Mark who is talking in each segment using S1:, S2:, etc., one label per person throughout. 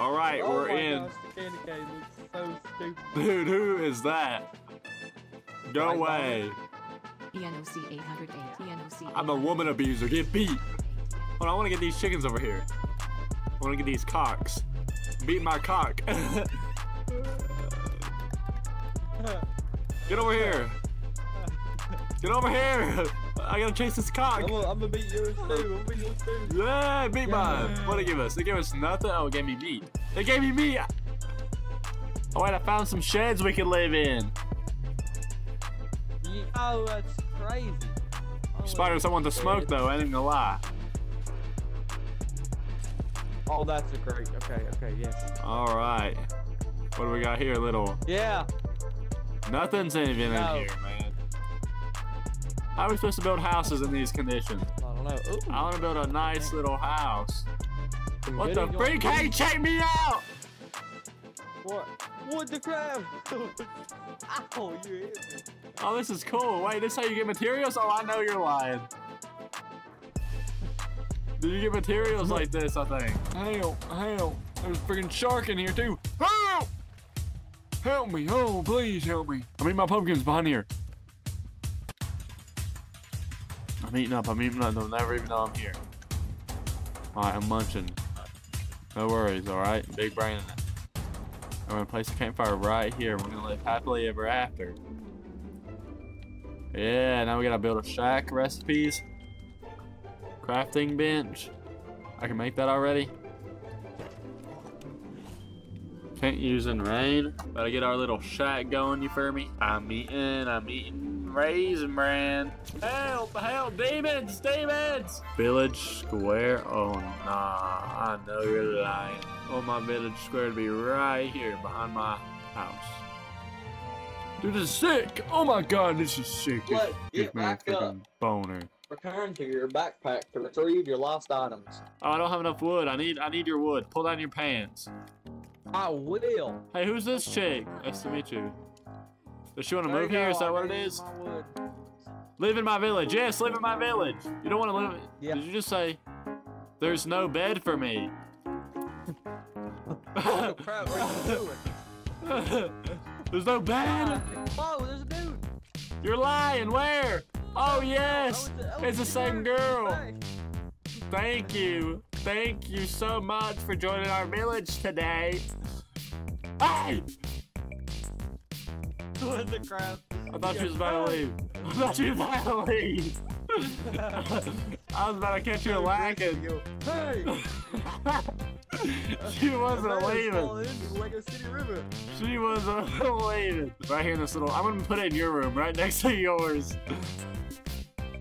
S1: All right,
S2: oh
S1: we're
S2: my
S1: in.
S2: Gosh, the candy cane looks so stupid.
S1: Dude, who is that? Go
S2: Right,
S1: away.
S3: ENOC 808. ENOC.
S1: I'm a woman abuser. Get beat. Hold on, I want to get these chickens over here. I want to get these cocks. Beat my cock. Get over here. Get over here. I gotta chase this cock.
S2: I'm gonna, I'm gonna beat yours too. I'm gonna beat yours too.
S1: Yeah, beat mine.
S2: Yeah.
S1: What did it give us? It gave us nothing. Oh, it gave me meat. It gave me meat. Oh wait, I found some sheds we could live in.
S2: Yeah, oh, that's crazy. Oh,
S1: Spiders, I want the smoke though. I ain't gonna lie.
S2: Oh, that's a great. Okay, okay, yes.
S1: All right. What do we got here, little?
S2: Yeah.
S1: Nothing's even
S2: No.
S1: in here, man. How are we supposed to build houses in these conditions?
S2: I don't know. Ooh.
S1: I want to build a nice little house. What the freak? Hey, check me out!
S2: What? What the crap? Ow, you hit me.
S1: Oh, this is cool. Wait, this is how you get materials? Oh, I know you're lying. Do you get materials like this, I think? Help, help. There's a freaking shark in here, too. Help! Help me. Oh, please help me. I mean, my pumpkins behind here. I'm eating up. I'm eating up. They'll never even know I'm here. Alright, I'm munching. No worries, alright? Big brain in it. I'm gonna place a campfire right here. We're gonna live happily ever after. Yeah, now we gotta build a shack recipes. Crafting bench. I can make that already. Can't use in rain. Better get our little shack going, you feel me? I'm eating, I'm eating raisin bran. Help, help, demons, demons! Village square, oh nah, I know you're lying. I want my village square to be right here behind my house. Dude, this is sick! Oh my god, this is sick. This
S2: What?
S1: gives
S2: Get
S1: me
S2: back up.
S1: freaking boner.
S2: Return to your backpack to retrieve your lost items.
S1: Oh, I don't have enough wood. I need I need your wood. Pull down your pants.
S2: I will.
S1: Hey, who's this chick? Nice to meet you. Does she want to move here? Is that what it is? Live in my village. Yes, live in my village. You don't want to live.
S2: Yeah.
S1: Did you just say there's no bed for me?
S2: Oh crap, what are you doing?
S1: there's no bed.
S2: Whoa, there's a dude.
S1: You're lying. Where? Oh yes,
S2: Oh, oh,
S1: it's the same girl. Thank you. Thank you so much for joining our village today. Hey!
S2: What the crap?
S1: I thought she was about to leave. I thought she was about to leave. I was about to catch you lacking.
S2: Hey!
S1: she wasn't leaving.
S2: the Lego City River.
S1: She wasn't leaving. Right here in this little. I'm gonna put it in your room, right next to yours.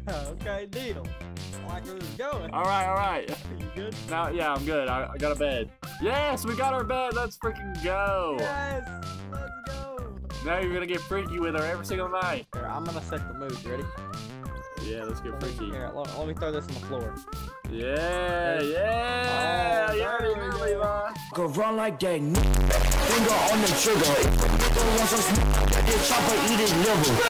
S2: okay, deal. Like where this is going.
S1: All right, all right.
S2: You good?
S1: Now, yeah, I'm good. I, I got a bed. Yes, we got our bed. Let's freaking go.
S2: Yes! Let's go!
S1: Now you're gonna get freaky with her every single night.
S2: Here, I'm gonna set the mood. You ready?
S1: Yeah, let's get freaky.
S2: Here, let, let me throw this on the floor.
S1: Yeah, yeah.
S2: Oh,
S1: you already
S2: there we
S1: know,
S2: go.
S1: Levi.
S4: Go run like that. Finger on the trigger. If you want some smoke, that chopper eat his liver.